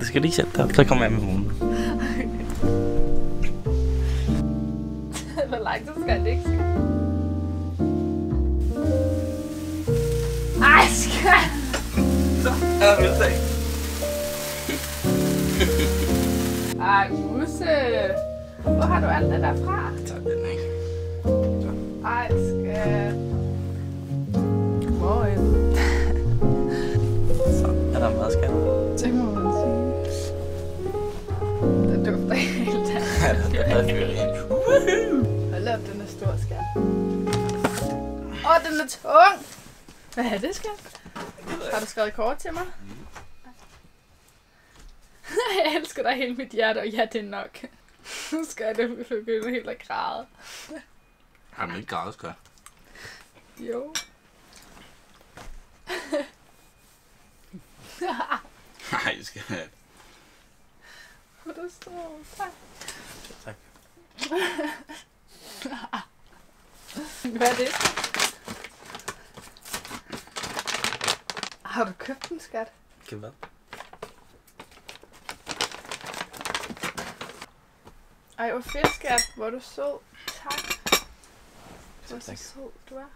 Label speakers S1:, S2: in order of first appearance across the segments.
S1: Du skal lige sætte dig op, så kommer jeg med vågen.
S2: Hvor lang tid skal det ikke? Ej, skat!
S1: Så er der middag.
S2: Ej, Musse! Hvor har du alt det der fra?
S1: Tak den, ikke?
S2: Ej, skat.
S1: Så
S2: den er tung! Hvad er det, skat? Har du skrevet kort til mig? Jeg elsker dig helt mit hjerte, og ja, det er nok. Nu skal jeg det begynde helt at græde.
S1: Har du ikke gravet, skal
S2: Jo.
S1: Nej, skal jeg.
S2: Hvor der står, tak.
S1: Tak.
S2: Hvad er det? Har du købt den, skat?
S1: Kan hvad?
S2: Ej, hvor fedt, skat. Hvor du sød. Tak. Hvor er så sød, du er.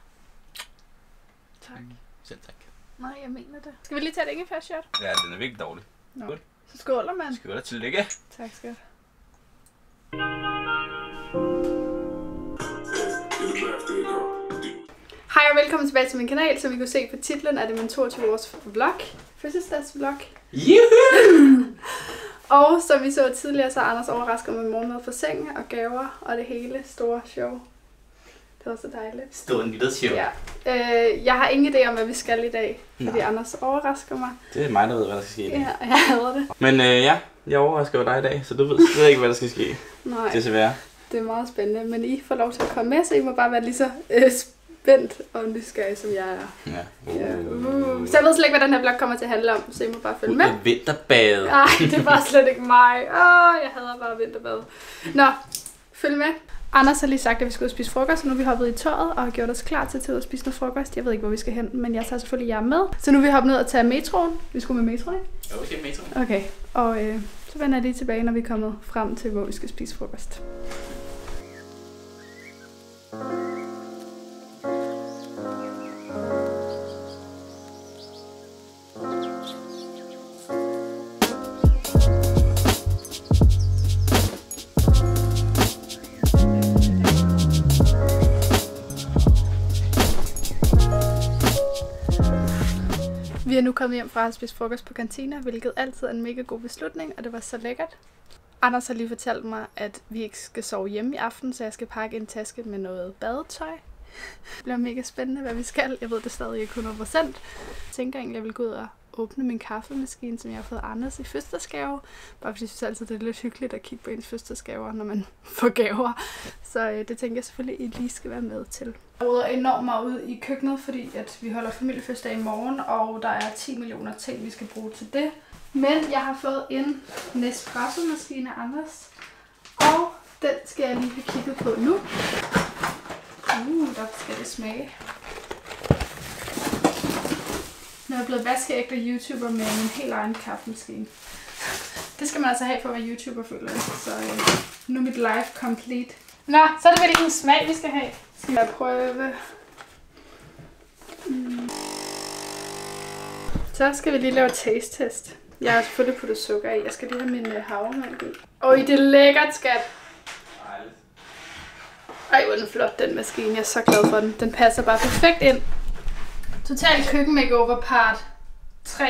S2: Tak.
S1: Selv tak.
S2: Nej, jeg mener det. Skal vi lige tage et ingefær-shot?
S1: Ja, den er virkelig dårlig.
S2: Så skåler man.
S1: Da tillykke?
S2: Tak, skat. Hej og velkommen tilbage til min kanal. Som I kunne se på titlen, er det min 22 års vlog. Fødselsdagsvlog.
S1: Juhu!
S2: Og som vi så tidligere, så er Anders overrasket med morgenmad for sengen og gaver og det hele store show. Det var så dejligt.
S1: En lille show.
S2: Ja. Øh, jeg har ingen idé om, hvad vi skal i dag, fordi
S1: Nej.
S2: Anders overrasker mig.
S1: Det er mig, der ved, hvad der skal ske.
S2: Ja, jeg hader det.
S1: Men øh, ja, jeg overrasker dig i dag, så du ved slet ikke, hvad der skal ske.
S2: Nej,
S1: Desværre.
S2: det er meget spændende, men I får lov til at komme med, så I må bare være lige så øh, spændt og nysgerrige, som jeg er.
S1: Ja.
S2: Ja. Uh. Så jeg ved slet ikke, hvad den her blog kommer til at handle om, så I må bare følge
S1: Ud
S2: med.
S1: af vinterbade.
S2: Nej, det er bare slet ikke mig. Åh, jeg hader bare vinterbad. Nå, følg med. Anders har lige sagt, at vi skal ud og spise frokost, så nu er vi hoppet i tøjet og har gjort os klar til at tage ud og spise noget frokost. Jeg ved ikke, hvor vi skal hen, men jeg tager selvfølgelig jer med. Så nu er vi hoppet ned og tage metroen. Vi skulle med metroen, ikke?
S1: Jo, okay, metro.
S2: Okay, og øh, så vender jeg lige tilbage, når vi er kommet frem til, hvor vi skal spise frokost. Vi er nu kommet hjem fra at spise frokost på kantina, hvilket altid er en mega god beslutning, og det var så lækkert. Anders har lige fortalt mig, at vi ikke skal sove hjemme i aften, så jeg skal pakke en taske med noget badetøj. Det bliver mega spændende, hvad vi skal. Jeg ved det stadig ikke 100%. Jeg tænker egentlig, at jeg vil gå ud og åbne min kaffemaskine, som jeg har fået Anders i fødselsdagsgave. Bare fordi jeg synes altid, det er lidt hyggeligt at kigge på ens fødselsdagsgaver, når man får gaver. Så øh, det tænker jeg selvfølgelig, at I lige skal være med til. Jeg råder enormt meget ud i køkkenet, fordi at vi holder familiefødselsdag i morgen, og der er 10 millioner ting, vi skal bruge til det. Men jeg har fået en Nespresso-maskine af Anders, og den skal jeg lige have kigget på nu. Uh, der skal det smage. Nu er blevet vaskeægte YouTuber med min helt egen kaffemaskine. Det skal man altså have for at være YouTuber, føler jeg. Så øh, nu er mit life complete. Nå, så er det vel en smag, vi skal have. Skal jeg prøve? Mm. Så skal vi lige lave taste test. Jeg har selvfølgelig puttet sukker i. Jeg skal lige have min øh, havremælk i. Og i det er lækkert, skat. Ej, hvor er den flot, den maskine. Jeg er så glad for den. Den passer bare perfekt ind. Total køkken makeover part 3.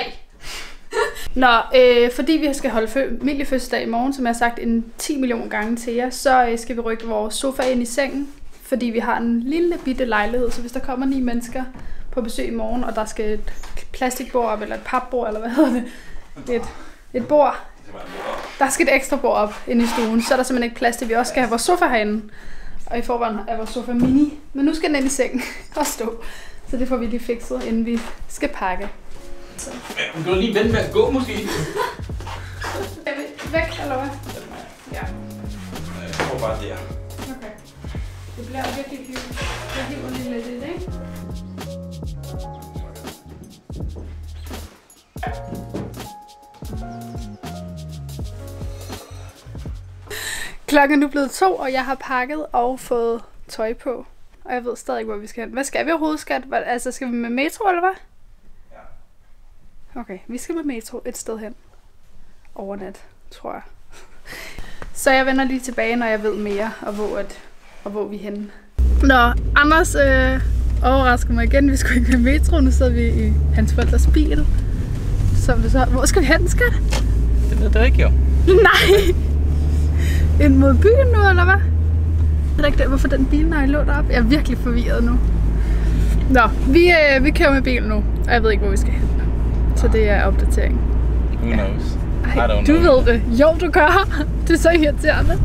S2: Nå, øh, fordi vi skal holde familiefødselsdag i morgen, som jeg har sagt en 10 millioner gange til jer, så øh, skal vi rykke vores sofa ind i sengen, fordi vi har en lille bitte lejlighed, så hvis der kommer ni mennesker på besøg i morgen, og der skal et plastikbord op, eller et papbord, eller hvad hedder det, et, et bord, der skal et ekstra bord op inde i stuen, så er der simpelthen ikke plads til, vi også skal have vores sofa herinde. Og i forvejen er vores sofa mini, men nu skal den ind i sengen og stå. Så det får vi lige fikset, inden vi skal pakke.
S1: Så. Ja, du lige vente med at gå, måske?
S2: Væk, eller hvad? Ja.
S1: Jeg tror bare, det er.
S2: Okay. Det bliver virkelig hyggeligt. Jeg hiver lige lidt i det, ikke? Klokken er nu blevet to, og jeg har pakket og fået tøj på. Og jeg ved stadig ikke, hvor vi skal hen. Hvad skal vi overhovedet, skat? Hvad- Altså, skal vi med metro, eller hvad?
S1: Ja.
S2: Okay, vi skal med metro et sted hen. Overnat, tror jeg. Så jeg vender lige tilbage, når jeg ved mere, og hvor, at, og hvor vi er henne. Nå, Anders øh, overrasker mig igen. Vi skulle ikke med metro. Nu sidder vi i hans forældres bil. Så, så, hvor skal vi hen, skat?
S1: Det ved du ikke, jo.
S2: Nej! Ind mod byen nu, eller hvad? Jeg ved ikke, hvorfor den bil har lånt op. Jeg er virkelig forvirret nu. Nå, vi, øh, vi kører med bil nu, og jeg ved ikke, hvor vi skal hen. Så det er opdatering.
S1: Who knows? I
S2: Ej,
S1: don't
S2: du
S1: know.
S2: ved det. Jo, du gør. Det er så irriterende.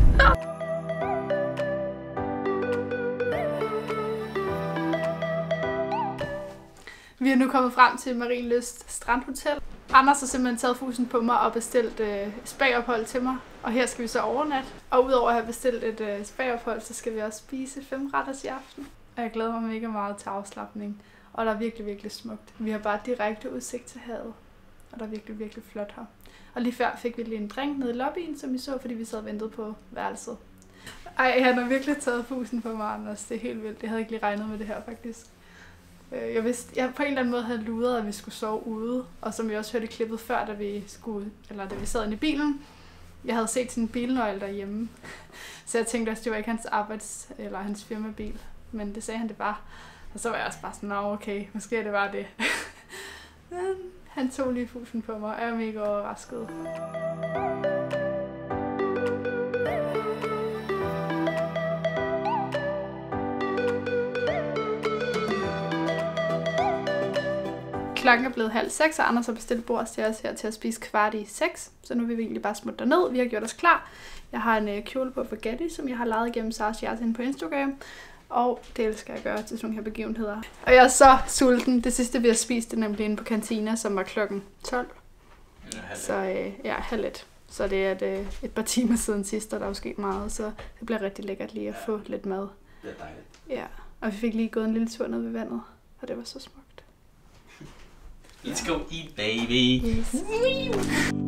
S2: Vi er nu kommet frem til Marienlyst Strandhotel. Anders har simpelthen taget fusen på mig og bestilt øh, spagophold til mig. Og her skal vi så overnatte. Og udover at have bestilt et øh, spagophold, så skal vi også spise fem retters i aften. Og jeg glæder mig mega meget til afslappning. Og der er virkelig, virkelig smukt. Vi har bare direkte udsigt til havet. Og der er virkelig, virkelig flot her. Og lige før fik vi lige en drink nede i lobbyen, som vi så, fordi vi sad og ventede på værelset. Ej, han har virkelig taget fusen på mig, Anders. Det er helt vildt. Jeg havde ikke lige regnet med det her, faktisk. Øh, jeg vidste, jeg på en eller anden måde havde luret, at vi skulle sove ude. Og som vi også hørte i klippet før, da vi, skulle, eller da vi sad inde i bilen. Jeg havde set sin bilnøgle derhjemme. Så jeg tænkte også, det var ikke hans arbejds- eller hans firmabil. Men det sagde han, det var. Og så var jeg også bare sådan, nå okay, måske det var det. Men han tog lige fusen på mig, og jeg er mega overrasket. Klokken er blevet halv seks, og Anders har bestilt bord til os her til at spise kvart i seks. Så nu vil vi egentlig bare smutte derned. Vi har gjort os klar. Jeg har en øh, kjole på Getty, som jeg har lavet igennem Sars Jersen på Instagram. Og det elsker jeg at gøre til sådan nogle her begivenheder. Og jeg er så sulten. Det sidste, vi har spist, det er nemlig inde på kantina, som var klokken 12. Så øh, ja, halv et. Så det er et, øh, et par timer siden sidst, og der er jo sket meget. Så det bliver rigtig lækkert lige at få lidt mad.
S1: Det er dejligt.
S2: Ja, og vi fik lige gået en lille tur ned ved vandet. Og det var så smukt.
S1: Let's go eat, baby.
S2: Yes.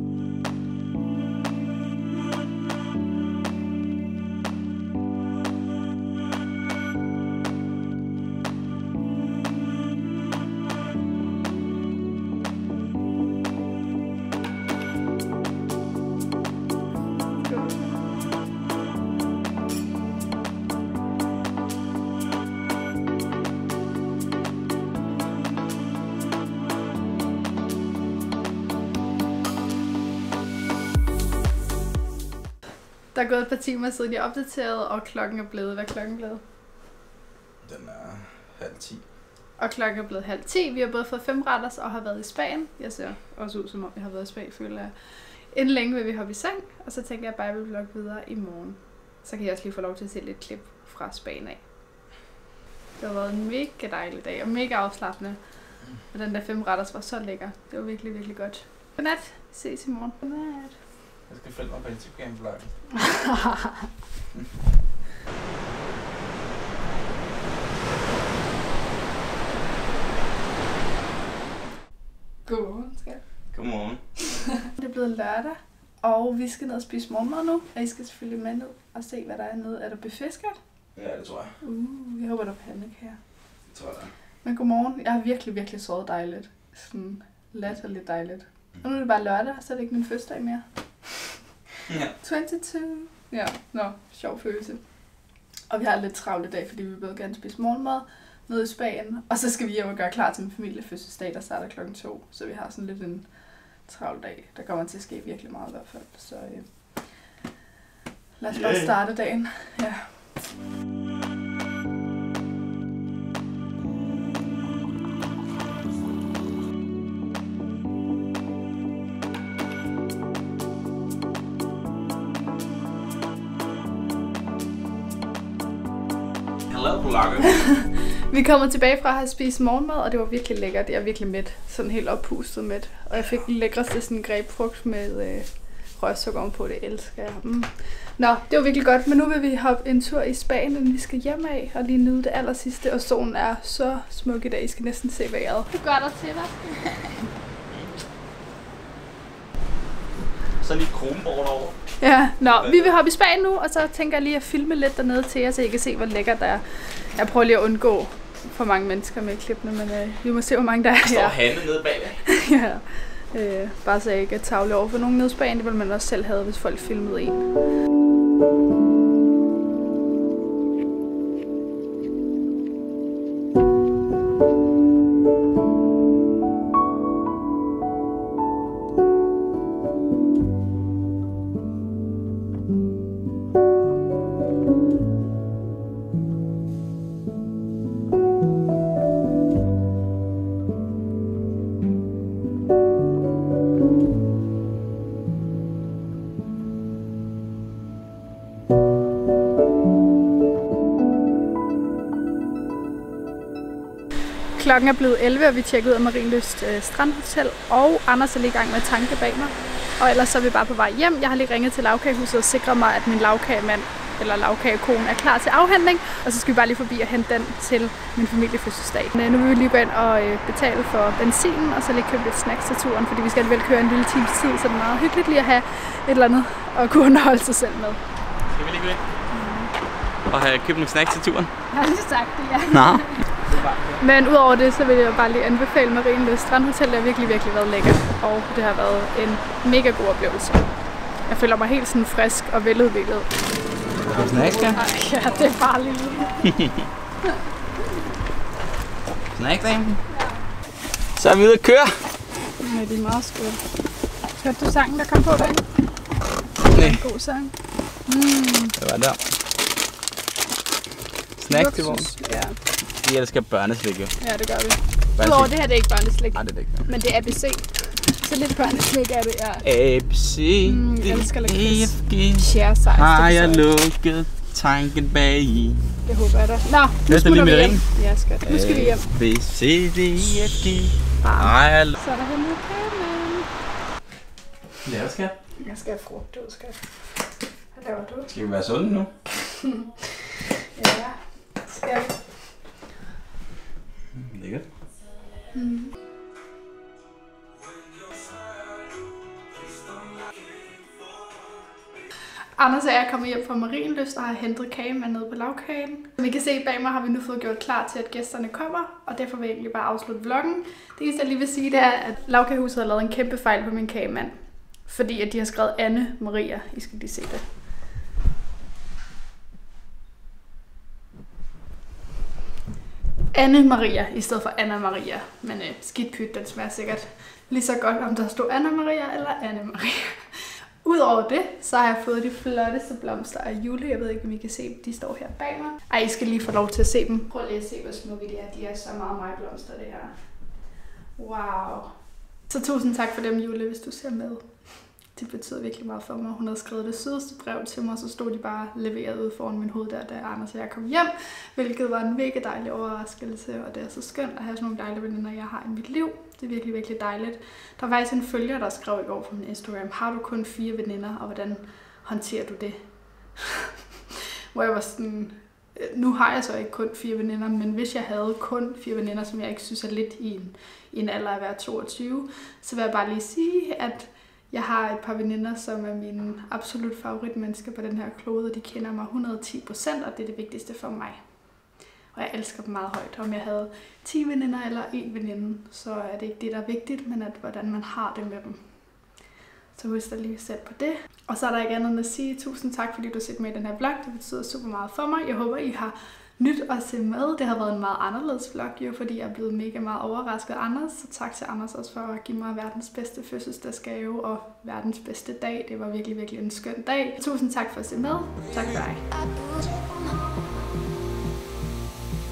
S2: Der er gået et par timer siden jeg opdaterede, og klokken er blevet, hvad er klokken blevet?
S1: Den er halv ti.
S2: Og klokken er blevet halv 10. Vi har både fået fem retters og har været i Spanien. Jeg ser også ud, som om jeg har været i Spanien, føler jeg. Inden længe vil vi hoppe i seng, og så tænker jeg bare, at jeg vil vlogge videre i morgen. Så kan jeg også lige få lov til at se lidt klip fra Spanien af. Det har været en mega dejlig dag, og mega afslappende. Og den der fem retters var så lækker. Det var virkelig, virkelig godt. Godnat. Ses i morgen. Godnat.
S1: Jeg skal følge mig på Instagram vlog.
S2: Godmorgen, skat.
S1: Godmorgen.
S2: Det er blevet lørdag, og vi skal ned og spise morgenmad nu. Og I skal selvfølgelig med ned og se, hvad der er nede. Er der buffet, skat?
S1: Ja, det tror jeg.
S2: Uh, jeg håber, der er pandekager.
S1: Det tror jeg.
S2: Men godmorgen. Jeg har virkelig, virkelig sovet dejligt. Sådan latterligt dejligt. Og nu er det bare lørdag, så er det ikke min fødselsdag mere.
S1: Ja.
S2: 22. Ja, nå, sjov følelse. Og vi har lidt travlt i dag, fordi vi vil både gerne spise morgenmad nede i Spanien. Og så skal vi hjem og gøre klar til min familiefødselsdag, der starter klokken to. Så vi har sådan lidt en travl dag. Der kommer til at ske virkelig meget i hvert fald. Så øh, lad os bare
S1: Yeah.
S2: starte dagen. Ja.
S1: Vlogger.
S2: Vi kommer tilbage fra at have spist morgenmad, og det var virkelig lækkert. Jeg er virkelig mæt. Sådan helt oppustet mæt. Og jeg fik den lækreste sådan grebfrugt med øh, rørsukker ovenpå. Det elsker jeg. Mm. Nå, det var virkelig godt. Men nu vil vi hoppe en tur i Spanien, vi skal hjem af. Og lige nyde det aller sidste. Og solen er så smuk i dag. I skal næsten se vejret. Du gør dig til, hvad?
S1: Så lige Kronborg derovre.
S2: Ja, nå, vi vil hoppe i Spanien nu, og så tænker jeg lige at filme lidt dernede til jer, så I kan se, hvor lækkert der er. Jeg prøver lige at undgå for mange mennesker med klippene, men øh, vi må se, hvor mange der er
S1: Der står
S2: her.
S1: Hanne nede bagved.
S2: ja. Øh, bare så jeg ikke er tavle over for nogen nede i Spanien, det ville man også selv have, hvis folk filmede en. Klokken er blevet 11, og vi tjekker ud af Marienlyst øh, Strandhotel, og Anders er lige i gang med tanke bag mig. Og ellers så er vi bare på vej hjem. Jeg har lige ringet til lavkagehuset og sikret mig, at min lavkagemand eller lavkagekone er klar til afhandling. Og så skal vi bare lige forbi og hente den til min familiefødselsdag. Men, øh, nu vil vi lige gå ind og øh, betale for benzinen, og så lige købe lidt snacks til turen, fordi vi skal alligevel køre en lille times tid, så det er meget hyggeligt lige at have et eller andet at kunne underholde sig selv med.
S1: Skal vi lige gå ind? Og have købt nogle snacks til turen?
S2: Jeg har lige sagt det, ja.
S1: Nå.
S2: Men udover det, så vil jeg bare lige anbefale Marienlyst Strandhotel. Det har virkelig, virkelig været lækkert, og det har været en mega god oplevelse. Jeg føler mig helt sådan frisk og veludviklet.
S1: Snacks, ja.
S2: Ej, ja, det er farligt.
S1: Snacks, damen. Så er vi ude at køre.
S2: Ja, det er meget skønt. Hørte du sangen, der kom på den?
S1: Nej,
S2: En god sang.
S1: det var der. Snacks til vores.
S2: Luksus. Ja,
S1: Vi elsker børneslik, jo.
S2: ja, det gør vi.
S1: Hvad
S2: Udover det her, det er ikke børneslik,
S1: Nej, det er det ikke.
S2: men det er ABC. Så lidt børneslik er det, ja.
S1: A, B, C,
S2: Mm,
S1: D,
S2: jeg elsker lakrids.
S1: E, F, G.
S2: Share size.
S1: Har
S2: det
S1: jeg lukket tanken bag i?
S2: Det håber jeg da. Nå, nu
S1: lige
S2: smutter vi
S1: med
S2: hjem.
S1: ring.
S2: Ja, skat. Nu skal vi hjem.
S1: B, C, D, E, F, G. Har jeg
S2: Så er der hentet kagen.
S1: Ja, skat.
S2: Jeg skal have frugt ud, skat. Hvad laver du?
S1: Skal vi være sunde nu?
S2: Ja, skal vi?
S1: Lækkert.
S2: Anders og jeg er kommet hjem fra Marienlyst og har hentet kage med nede på lavkagen. Som I kan se bag mig har vi nu fået gjort klar til, at gæsterne kommer, og derfor vil jeg egentlig bare afslutte vloggen. Det eneste, jeg lige vil sige, det er, at lavkagehuset har lavet en kæmpe fejl på min kagemand. Fordi at de har skrevet Anne Maria. I skal lige se det. Anne Maria i stedet for Anna Maria. Men øh, skidt pyt, den smager sikkert lige så godt, om der stod Anna Maria eller Anne Maria. Udover det, så har jeg fået de flotteste blomster af Jule. Jeg ved ikke, om I kan se dem. De står her bag mig. Ej, I skal lige få lov til at se dem. Prøv lige at se, hvor smukke de er. De er så meget mig blomster, det her. Wow. Så tusind tak for dem, Jule, hvis du ser med. Det betyder virkelig meget for mig. Hun havde skrevet det sødeste brev til mig, så stod de bare leveret ud foran min hoved der, da Anders og jeg kom hjem. Hvilket var en mega dejlig overraskelse, og det er så skønt at have sådan nogle dejlige veninder, jeg har i mit liv. Det er virkelig, virkelig dejligt. Der var faktisk en følger, der skrev i går på min Instagram, har du kun fire veninder, og hvordan håndterer du det? Hvor jeg var sådan, øh, nu har jeg så ikke kun fire veninder, men hvis jeg havde kun fire veninder, som jeg ikke synes er lidt i en, i en alder af at være 22, så vil jeg bare lige sige, at jeg har et par veninder, som er mine absolut favoritmennesker på den her klode, og de kender mig 110 procent, og det er det vigtigste for mig. Og jeg elsker dem meget højt. Om jeg havde 10 veninder eller en veninde, så er det ikke det, der er vigtigt, men at hvordan man har det med dem. Så husk dig lige selv på det. Og så er der ikke andet end at sige tusind tak, fordi du har set med i den her vlog. Det betyder super meget for mig. Jeg håber, I har nyt at se med. Det har været en meget anderledes vlog, jo, fordi jeg er blevet mega meget overrasket af Anders. Så tak til Anders også for at give mig verdens bedste fødselsdagsgave og verdens bedste dag. Det var virkelig, virkelig en skøn dag. Tusind tak for at se med. Tak for dig.